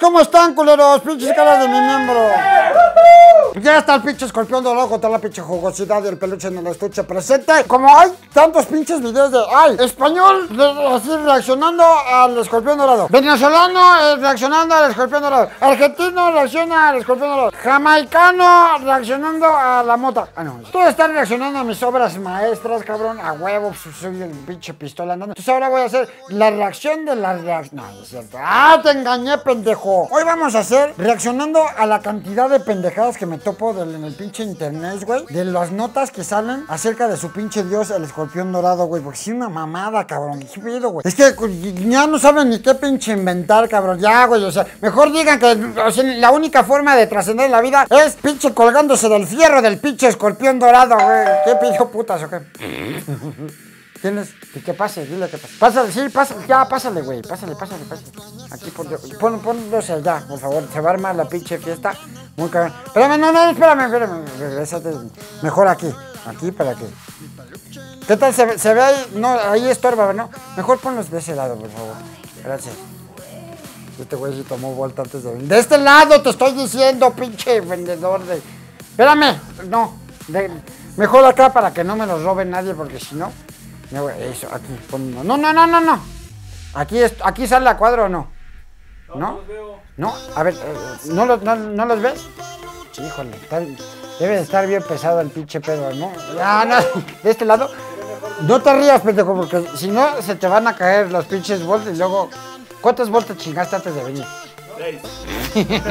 ¿Cómo están, culeros? Pinches caras de mi miembro. Ya está el pinche escorpión dorado con toda la pinche jugosidad y el peluche en el estuche presente. Como hay tantos pinches videos de, ay, español así reaccionando al escorpión dorado. Venezolano eh, reaccionando al escorpión dorado. Argentino reacciona al escorpión dorado. Jamaicano reaccionando a la mota. Ah, no. Tú estás reaccionando a mis obras maestras, cabrón. A huevo, pues, soy el pinche pistola andando. Entonces ahora voy a hacer la reacción de la reacción. No es cierto. Ah, te engañé, pendejo. Hoy vamos a hacer reaccionando a la cantidad de pendejadas que me topo del- en el pinche internet, güey. De las notas que salen acerca de su pinche dios, el escorpión dorado, güey. Porque sí, una mamada, cabrón. ¿Qué pedo, güey? Es que cu- ya no saben ni qué pinche inventar, cabrón. Ya, güey. O sea, mejor digan que o sea, la única forma de trascender la vida es pinche colgándose del fierro del pinche escorpión dorado, güey. ¿Qué pidió putas o qué? Tienes que, que pase, dile que pase. Pásale, sí, pásale, ya, pásale, güey. Pásale, pásale, pásale. Aquí pon, pon, ponlos allá, por favor. Se va a armar la pinche fiesta. Muy cabrón. Espérame, no, no, espérame, espérame. Regrésate. Mejor aquí. Aquí para que. ¿Qué tal? ¿Se, se ve ahí? No, ahí estorba, ¿no? Mejor ponlos de ese lado, por favor. Gracias. Este güey sí tomó vuelta antes de venir. De este lado te estoy diciendo, pinche vendedor de. Espérame, no. de- mejor acá para que no me los robe nadie, porque si no. Me voy- Eso, aquí. No, no, no, no, no. Aquí, es, aquí sale a cuadro o no. ¿No? No, a ver, eh, ¿no, los, no, ¿no los ves? Híjole, está- debe de estar bien pesado el pinche pedo, ¿no? Ah, no, de este lado. No te rías, pendejo, porque si no se te van a caer los pinches volts y luego. ¿Cuántas voltas chingaste antes de venir?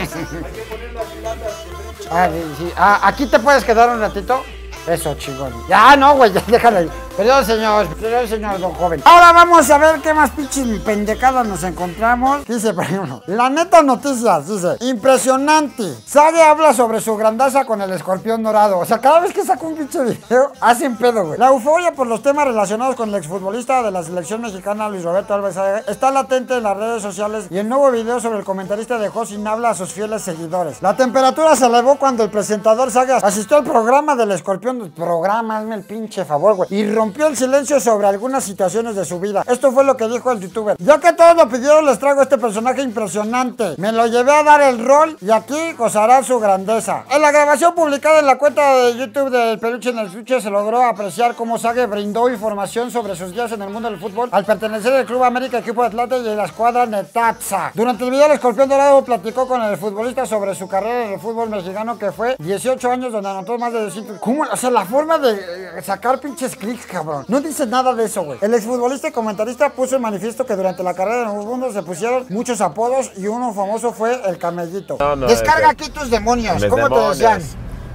Ah, sí, sí. Ah, aquí te puedes quedar un ratito. Eso, chingón. Ya, no, güey, ya déjalo ahí. Perdón, señor. Perdón, señor, don joven. Ahora vamos a ver qué más pinches pendejadas nos encontramos. Dice, por ejemplo, la neta noticias, dice, impresionante. Sage habla sobre su grandaza con el escorpión dorado. O sea, cada vez que saca un pinche video, hacen pedo, güey. La euforia por los temas relacionados con el exfutbolista de la selección mexicana, Luis Roberto Sage, está latente en las redes sociales y el nuevo video sobre el comentarista dejó sin habla a sus fieles seguidores. La temperatura se elevó cuando el presentador Saga asistió al programa del escorpión. Programa, hazme el pinche favor, güey. Y rompió el silencio sobre algunas situaciones de su vida. Esto fue lo que dijo el youtuber. Ya que todos lo pidieron, les traigo este personaje impresionante. Me lo llevé a dar el rol y aquí gozará su grandeza. En la grabación publicada en la cuenta de YouTube del Peluche en el Suche se logró apreciar cómo Sage brindó información sobre sus días en el mundo del fútbol al pertenecer al Club América, equipo de Atlanta y la escuadra Netatza. Durante el video, el escorpión dorado platicó con el futbolista sobre su carrera en el fútbol mexicano que fue 18 años donde anotó más de 200. ¿Cómo? O sea, la forma de sacar pinches clics, cabrón. No dice nada de eso, güey. El exfutbolista y comentarista puso en manifiesto que durante la carrera en el mundo se pusieron muchos apodos y uno famoso fue el camellito. No, no, Descarga este- aquí tus demonios. Mis ¿Cómo demonios. te decían?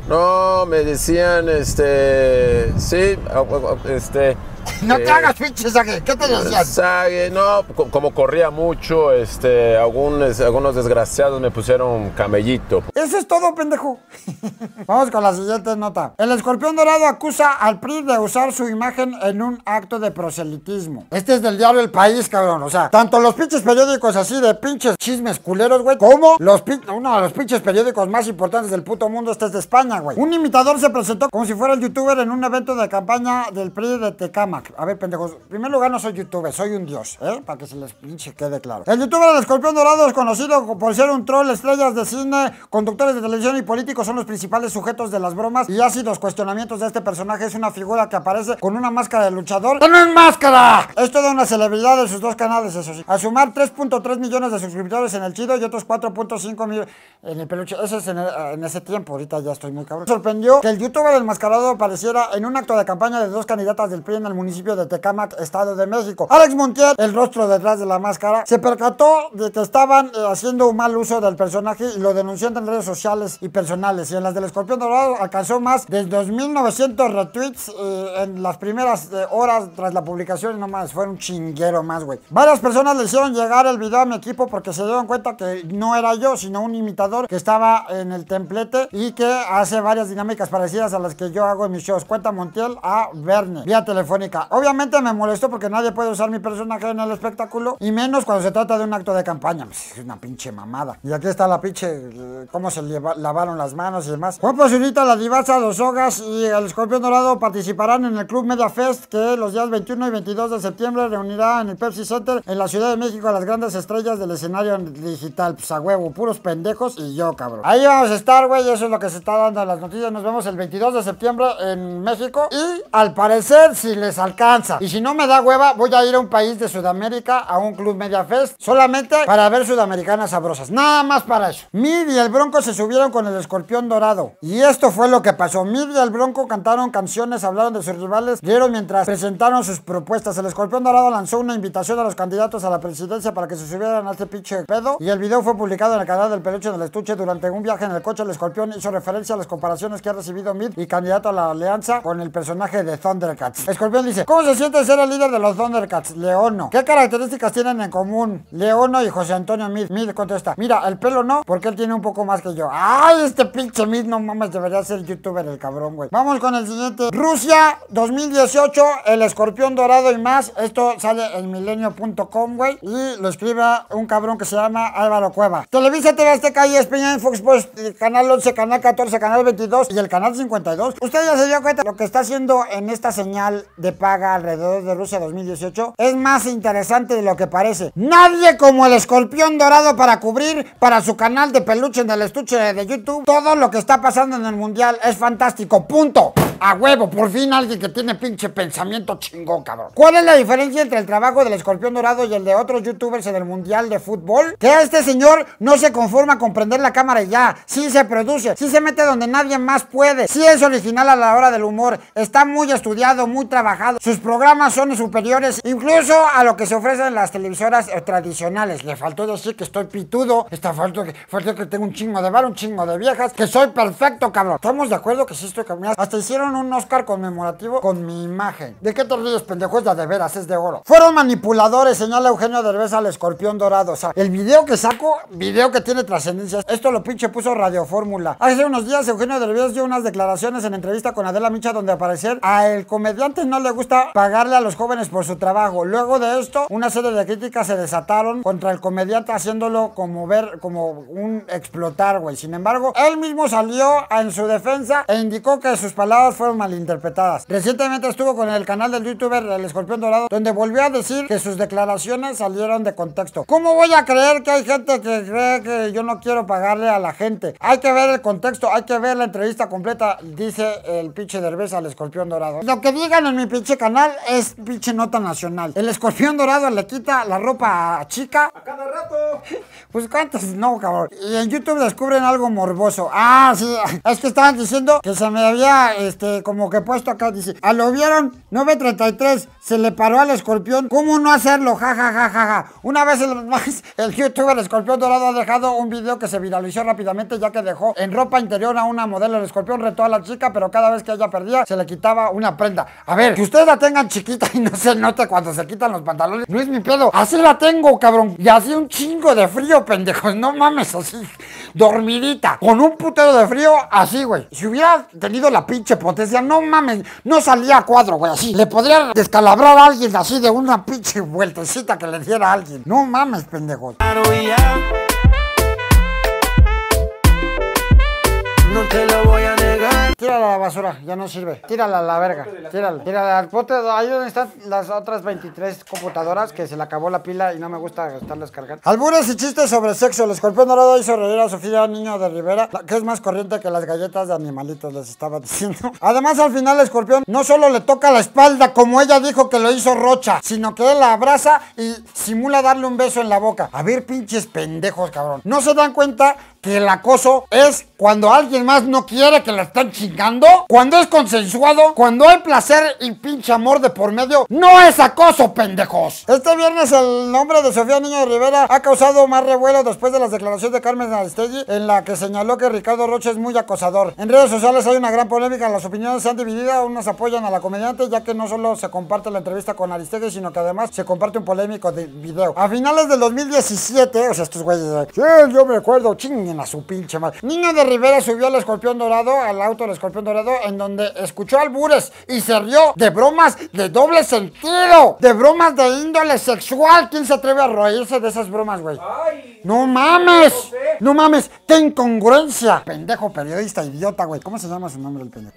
No, me decían, este, sí, este. No te hagas pinches, Sage. ¿Qué te decían? Sague, no, co- como corría mucho, este, algunos, algunos desgraciados me pusieron camellito. Eso es todo, pendejo. Vamos con la siguiente nota. El escorpión dorado acusa al PRI de usar su imagen en un acto de proselitismo. Este es del diario El País, cabrón. O sea, tanto los pinches periódicos así de pinches chismes culeros, güey, como los uno de los pinches periódicos más importantes del puto mundo, este es de España, güey. Un imitador se presentó como si fuera el youtuber en un evento de campaña del PRI de A ver, pendejos, en primer lugar no soy youtuber, soy un dios, ¿eh? Para que se les pinche quede claro. El youtuber del escorpión dorado es conocido por ser un troll, estrellas de cine, conductores de televisión y políticos son los principales sujetos de las bromas y ácidos cuestionamientos de este personaje. Es una figura que aparece con una máscara de luchador. ¡Tienen máscara! Es toda una celebridad de sus dos canales, eso sí. A sumar 3.3 millones de suscriptores en el Chido y otros 4.5 mil en el peluche. Eso es en, ese tiempo, ahorita ya estoy muy cabrón. Sorprendió que el youtuber enmascarado apareciera en un acto de campaña de dos candidatas del PRI en el municipio de Tecámac, Estado de México. Alex Montiel, el rostro detrás de la máscara, se percató de que estaban eh, haciendo un mal uso del personaje y lo denunció en redes sociales y personales. Y en las del Escorpión Dorado alcanzó más de 2.900 retweets eh, en las primeras eh, horas tras la publicación. Y no más, fue un chinguero más, güey. Varias personas le hicieron llegar el video a mi equipo porque se dieron cuenta que no era yo, sino un imitador que estaba en el templete y que hace varias dinámicas parecidas a las que yo hago en mis shows. Cuenta Montiel a Verne, vía telefónica. Obviamente me molestó porque nadie puede usar mi personaje en el espectáculo y menos cuando se trata de un acto de campaña. Pues, es una pinche mamada. Y aquí está la pinche, cómo se lavaron las manos y demás. Juan Pazurita, la divasa, los Hogas y el Escorpión Dorado participarán en el Club Media Fest que los días 21 y 22 de septiembre reunirá en el Pepsi Center en la Ciudad de México a las grandes estrellas del escenario digital. Pues a huevo, puros pendejos y yo, cabrón. Ahí vamos a estar, güey. Eso es lo que se está dando en las noticias. Nos vemos el 22 de septiembre en México. Y al parecer, si les alcanza. Y si no me da hueva, voy a ir a un país de Sudamérica a un Club Media Fest solamente para ver sudamericanas sabrosas. Nada más para eso. Mid y el Bronco se subieron con el escorpión dorado. Y esto fue lo que pasó. Mid y el Bronco cantaron canciones, hablaron de sus rivales, rieron mientras presentaron sus propuestas. El escorpión dorado lanzó una invitación a los candidatos a la presidencia para que se subieran a este pinche pedo. Y el video fue publicado en el canal del peluche del estuche. Durante un viaje en el coche, el escorpión hizo referencia a las comparaciones que ha recibido Mid y candidato a la alianza con el personaje de Thundercats. Escorpión dice: ¿Cómo se siente ser el líder de los Thundercats? Leono. ¿Qué características tienen en común Leono y José Antonio Mid? Mid contesta: Mira, el pelo no, porque él tiene un poco más que yo. ¡Ay, este pinche Mid! No mames, debería ser youtuber el cabrón, güey. Vamos con el siguiente. Rusia 2018, el escorpión dorado y más. Esto sale en milenio.com, güey. Y lo escribe un cabrón que se llama Álvaro Cueva. Televisa TV Azteca ESPN, Fox Sports, eh, Canal 11, Canal 14, Canal 22 y el Canal 52. Usted ya se dio cuenta lo que está haciendo en esta señal de paga alrededor de Rusia 2018 es más interesante de lo que parece. Nadie como el escorpión dorado para cubrir para su canal de peluche en el estuche de YouTube todo lo que está pasando en el mundial es fantástico. Punto. A huevo, por fin alguien que tiene pinche pensamiento chingón, cabrón. ¿Cuál es la diferencia entre el trabajo del escorpión dorado y el de otros youtubers en el mundial de fútbol? Que este señor no se conforma con prender la cámara y ya. Sí se produce, sí se mete donde nadie más puede. Sí es original a la hora del humor. Está muy estudiado, muy trabajado. Sus programas son superiores incluso a lo que se ofrece en las televisoras eh, tradicionales. Le faltó decir que estoy pitudo. Está faltó que, faltó que tengo un chingo de bar, un chingo de viejas. Que soy perfecto, cabrón. Estamos de acuerdo que sí estoy caminando. Hasta hicieron un Oscar conmemorativo con mi imagen. ¿De qué te ríes, pendejo? Es de veras, es de oro. Fueron manipuladores, señala Eugenio Derbez al escorpión dorado. O sea, el video que saco, video que tiene trascendencia. Esto lo pinche puso Radio Fórmula. Hace unos días Eugenio Derbez dio unas declaraciones en entrevista con Adela Micha donde aparecer a el comediante no le gusta pagarle a los jóvenes por su trabajo. Luego de esto, una serie de críticas se desataron contra el comediante haciéndolo como ver como un explotar, güey. Sin embargo, él mismo salió en su defensa e indicó que sus palabras fueron malinterpretadas. Recientemente estuvo con el canal del youtuber El Escorpión Dorado, donde volvió a decir que sus declaraciones salieron de contexto. ¿Cómo voy a creer que hay gente que cree que yo no quiero pagarle a la gente? Hay que ver el contexto, hay que ver la entrevista completa, dice el pinche Derbez al Escorpión Dorado. Lo que digan en mi pinche canal es pinche nota nacional. El Escorpión Dorado le quita la ropa a chica. A cada rato. Pues cuántos no, cabrón. Y en YouTube descubren algo morboso. Ah, sí. Es que estaban diciendo que se me había, este, como que puesto acá. Dice, a lo vieron, 933, se le paró al escorpión. ¿Cómo no hacerlo? Ja, ja, ja, ja, ja. Una vez el, más, el youtuber Escorpión Dorado ha dejado un video que se viralizó rápidamente ya que dejó en ropa interior a una modelo. El escorpión retó a la chica, pero cada vez que ella perdía, se le quitaba una prenda. A ver, que ustedes la tengan chiquita y no se note cuando se quitan los pantalones. No es mi pedo. Así la tengo, cabrón. Y así un chingo de frío, pendejos. No mames, así. Dormidita. Con un putero de frío, así, güey. Si hubiera tenido la pinche potencia, no mames. No salía a cuadro, güey, así. Le podría descalabrar a alguien así de una pinche vueltecita que le diera a alguien. No mames, pendejos. No te lo voy a. Tírala a la basura, ya no sirve. Tírala a la verga. Tírala. Tírala al bote. Ahí donde están las otras 23 computadoras que se le acabó la pila y no me gusta estarlas cargando. Albures y chistes sobre sexo. El escorpión dorado hizo reír a Sofía Niño de Rivera, que es más corriente que las galletas de animalitos, les estaba diciendo. Además, al final, el escorpión no solo le toca la espalda, como ella dijo que lo hizo Rocha, sino que él la abraza y simula darle un beso en la boca. A ver, pinches pendejos, cabrón. ¿No se dan cuenta que el acoso es cuando alguien más no quiere que la están chingando? Cuando es consensuado, cuando hay placer y pinche amor de por medio, no es acoso, pendejos. Este viernes el nombre de Sofía Niño de Rivera ha causado más revuelo después de las declaraciones de Carmen Aristegui en la que señaló que Ricardo Rocha es muy acosador. En redes sociales hay una gran polémica, las opiniones se han dividido, unos apoyan a la comediante ya que no solo se comparte la entrevista con Aristegui, sino que además se comparte un polémico de video. A finales del 2017, o sea, estos güeyes, sí, yo me acuerdo, ching, chinguen a su pinche madre. Niño de Rivera subió al escorpión dorado, al auto del escorpión dorado, en donde escuchó albures y se rió de bromas de doble sentido, de bromas de índole sexual. ¿Quién se atreve a reírse de esas bromas, güey? No mames, no mames, qué incongruencia. Pendejo periodista, idiota, güey. ¿Cómo se llama su nombre el pendejo?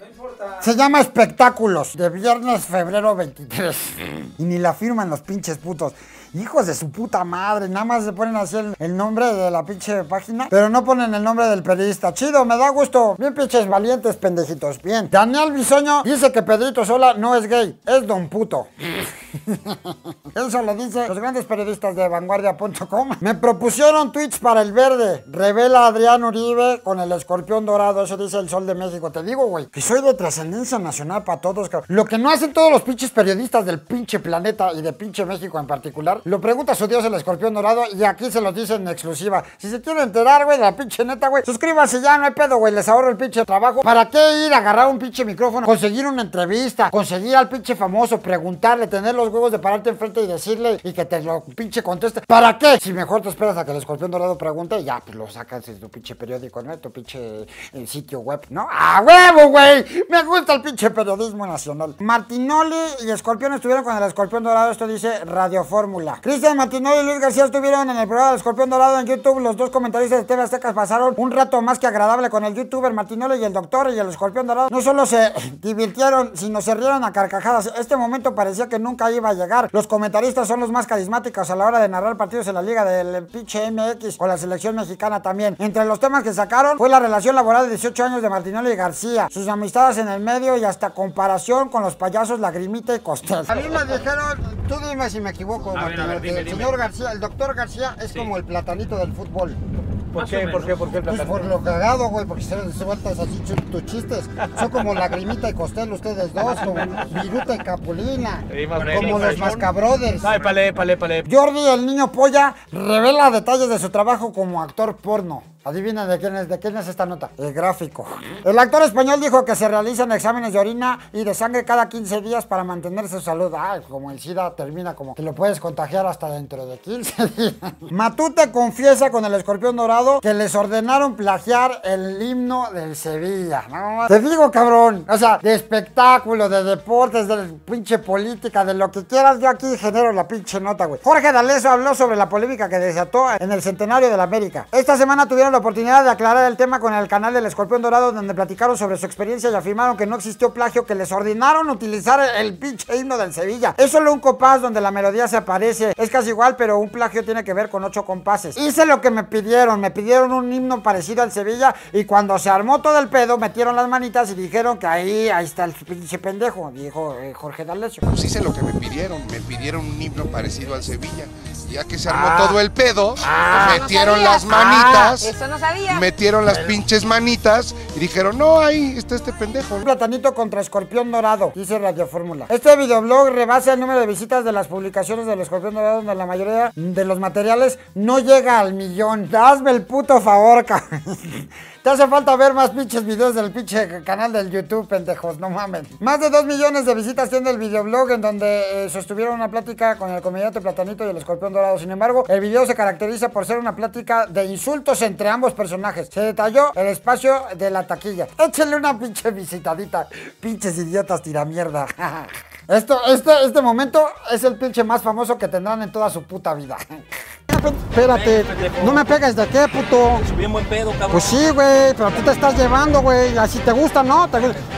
Se llama Espectáculos, de viernes, febrero 23. Y ni la firman los pinches putos. Hijos de su puta madre, nada más se ponen así el, el nombre de la pinche página, pero no ponen el nombre del periodista. Chido, me da gusto. Bien pinches valientes, pendejitos. Bien. Daniel Bisoño dice que Pedrito Sola no es gay, es don puto. Eso lo dice los grandes periodistas de vanguardia.com. Me propusieron tweets para el verde. Revela Adrián Uribe con el escorpión dorado. Eso dice el Sol de México. Te digo, güey, que soy de trascendencia nacional para todos. Lo que no hacen todos los pinches periodistas del pinche planeta y de pinche México en particular, lo pregunta su dios el escorpión dorado y aquí se los dice en exclusiva. Si se quieren enterar, güey, de la pinche neta, güey, suscríbanse ya, no hay pedo, güey. Les ahorro el pinche trabajo. ¿Para qué ir a agarrar un pinche micrófono, conseguir una entrevista, conseguir al pinche famoso, preguntarle, tener los huevos de pararte enfrente y decirle y que te lo pinche conteste? ¿Para qué? Si mejor te esperas a que el escorpión dorado pregunte, ya, pues lo sacas de tu pinche periódico, ¿no? Tu pinche eh, sitio web, ¿no? ¡A huevo, güey! Me gusta el pinche periodismo nacional. Martinoli y Escorpión estuvieron con el escorpión dorado, esto dice Radio Fórmula. Cristian Martinoli y Luis García estuvieron en el programa del escorpión dorado en YouTube. Los dos comentaristas de TV Aztecas pasaron un rato más que agradable con el youtuber Martinoli y el doctor y el escorpión dorado. No solo se divirtieron, sino se rieron a carcajadas. Este momento parecía que nunca iba a llegar. Los comentaristas son los más carismáticos a la hora de narrar partidos en la liga del pinche MX o la selección mexicana también. Entre los temas que sacaron fue la relación laboral de 18 años de Martinoli y García, sus amistades en el medio y hasta comparación con los payasos Lagrimita y Costel. A mí me dijeron, tú dime si me equivoco, ver, dime, el dime. señor García, el doctor García es como el platanito del fútbol. ¿Por qué? ¿Por qué? ¿Por qué el Pues por lo cagado, güey, porque se sueltas así tus chistes. Son como Lagrimita y Costel ustedes dos, como Viruta y Capulina, Sí, más o como los Mascabrothers. Ay, palé, palé, palé. Jordi, el niño polla, revela detalles de su trabajo como actor porno. Adivina de quién es, de quién es esta nota. El gráfico. El actor español dijo que se realizan exámenes de orina y de sangre cada 15 días para mantener su salud. Ay, como el SIDA termina como que lo puedes contagiar hasta dentro de 15 días. Matute confiesa con el escorpión dorado que les ordenaron plagiar el himno del Sevilla. Te digo, cabrón. O sea, de espectáculo, de deportes, de pinche política, de lo que quieras, yo aquí genero la pinche nota, güey. Jorge D'Alessio habló sobre la polémica que desató en el centenario de la América. Esta semana tuvieron la oportunidad de aclarar el tema con el canal del Escorpión Dorado, donde platicaron sobre su experiencia y afirmaron que no existió plagio, que les ordenaron utilizar el pinche himno del Sevilla. Es solo un compás donde la melodía se aparece. Es casi igual, pero un plagio tiene que ver con ocho compases. Hice lo que me pidieron. Me pidieron un himno parecido al Sevilla y cuando se armó todo el pedo, metieron las manitas y dijeron que ahí, ahí está el pinche pendejo, dijo eh, Jorge D'Alessio. Pues hice lo que me pidieron, me pidieron un himno parecido al Sevilla. Ya que se armó Ah. todo el pedo, Ah. metieron No las manitas, Eso no sabía. metieron las pinches manitas y dijeron, no, ahí está este pendejo. Un platanito contra escorpión dorado, dice Radio Fórmula. Este videoblog rebasa el número de visitas de las publicaciones del escorpión dorado, donde la mayoría de los materiales no llega al millón. Hazme el puto favor, cabrón. Te hace falta ver más pinches videos del pinche canal del YouTube, pendejos, no mames. Más de 2 millones de visitas tiene el videoblog en donde eh, sostuvieron una plática con el comediante Platanito y el escorpión dorado. Sin embargo, el video se caracteriza por ser una plática de insultos entre ambos personajes. Se detalló el espacio de la taquilla. Échenle una pinche visitadita. Pinches idiotas tiramierda. Esto, este, este momento es el pinche más famoso que tendrán en toda su puta vida. Espérate, no me pegues de qué, puto. Subí en buen pedo, cabrón. Pues sí, güey, pero tú te estás llevando, güey. Así te gusta, ¿no?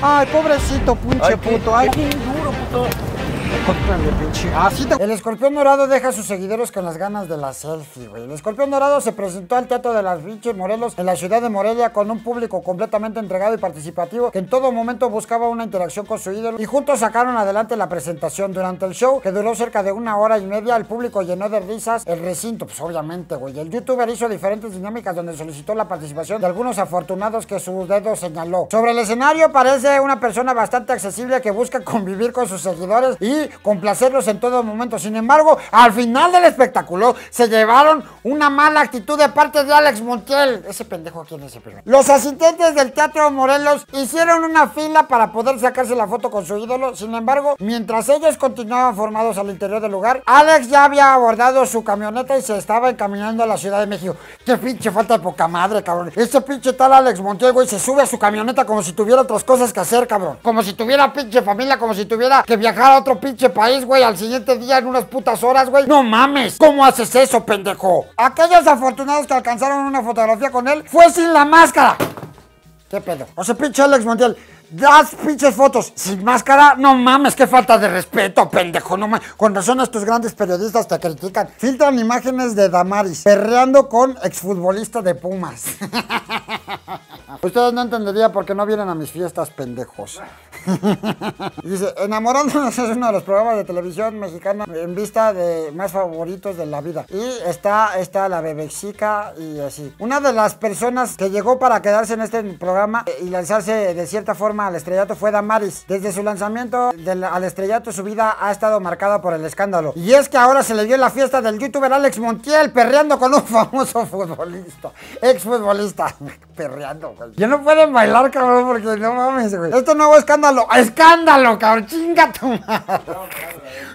Ay, pobrecito, pinche puto. Ay, qué duro, puto. Te- El escorpión dorado deja a sus seguidores con las ganas de la selfie, güey. El escorpión dorado se presentó al Teatro de las Pinches Morelos en la ciudad de Morelia con un público completamente entregado y participativo que en todo momento buscaba una interacción con su ídolo y juntos sacaron adelante la presentación. Durante el show, que duró cerca de una hora y media, el público llenó de risas el recinto, pues obviamente, güey. El youtuber hizo diferentes dinámicas donde solicitó la participación de algunos afortunados que su dedo señaló. Sobre el escenario parece una persona bastante accesible que busca convivir con sus seguidores y complacerlos en todo momento. Sin embargo, al final del espectáculo se llevaron una mala actitud de parte de Alex Montiel. Ese pendejo quién es ese primero. Los asistentes del Teatro Morelos hicieron una fila para poder sacarse la foto con su ídolo. Sin embargo, mientras ellos continuaban formados al interior del lugar, Alex ya había abordado su camioneta y se estaba encaminando a la Ciudad de México. Qué pinche falta de poca madre, cabrón. Ese pinche tal Alex Montiel, güey, se sube a su camioneta como si tuviera otras cosas que hacer, cabrón. Como si tuviera pinche familia, como si tuviera que viajar a otro pinche país, güey, al siguiente día en unas putas horas, güey. No mames. ¿Cómo haces eso, pendejo? Aquellos afortunados que alcanzaron una fotografía con él fue sin la máscara. ¿Qué pedo? O sea, pinche Alex Montiel. Das pinches fotos sin máscara, no mames, qué falta de respeto, pendejo, no mames. Con razón estos grandes periodistas te critican. Filtran imágenes de Damaris perreando con exfutbolista de Pumas. Ustedes no entenderían por qué no vienen a mis fiestas, pendejos. Dice, Enamorándonos es uno de los programas de televisión mexicana en vista de más favoritos de la vida. Y está, está la bebexica y así. Una de las personas que llegó para quedarse en este programa y lanzarse de cierta forma al estrellato fue Damaris. Desde su lanzamiento al estrellato su vida ha estado marcada por el escándalo. Y es que ahora se le dio la fiesta del youtuber Alex Montiel perreando con un famoso futbolista. Exfutbolista. perreando, Ya no pueden bailar, cabrón, porque no mames, güey. Este nuevo escándalo. ¡Escándalo, cabrón! ¡Chinga tu madre!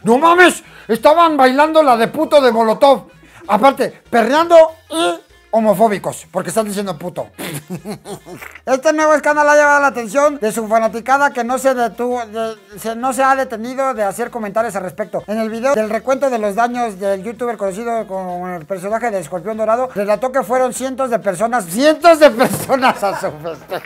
¡No mames! Estaban bailando la de puto de Molotov. Aparte, perreando y homofóbicos, porque están diciendo puto. Este nuevo escándalo ha llevado la atención de su fanaticada que no se detuvo, de- se- no se ha detenido de hacer comentarios al respecto. En el video del recuento de los daños del youtuber conocido como el personaje de Escorpión Dorado, relató que fueron cientos de personas, cientos de personas a su festejo.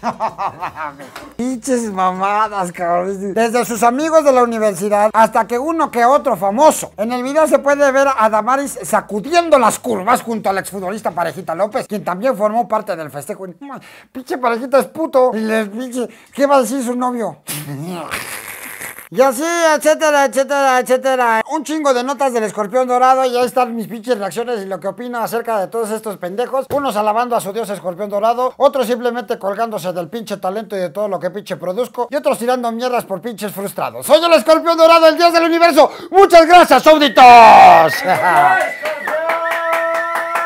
Pinches mamadas, cabrón. Desde sus amigos de la universidad hasta que uno que otro famoso. En el video se puede ver a Damaris sacudiendo las curvas junto al exfutbolista Parejita López, quien también formó parte del festejo. Pinche Parejita es puto. Y les pinche, ¿qué va a decir su novio? Y así, etcétera, etcétera, etcétera. Un chingo de notas del escorpión dorado y ahí están mis pinches reacciones y lo que opino acerca de todos estos pendejos. Unos alabando a su dios escorpión dorado, otros simplemente colgándose del pinche talento y de todo lo que pinche produzco, y otros tirando mierdas por pinches frustrados. Soy el escorpión dorado, el dios del universo. Muchas gracias, súbditos.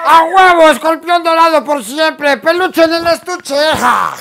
¡A huevo, escorpión dorado por siempre! ¡Peluche en el estuche! ¡Ja!